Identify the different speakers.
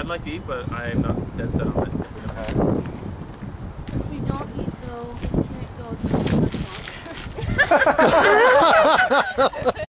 Speaker 1: I'd like to eat, but I'm not dead set on it. If we don't.
Speaker 2: If we don't eat though, we can't go to the.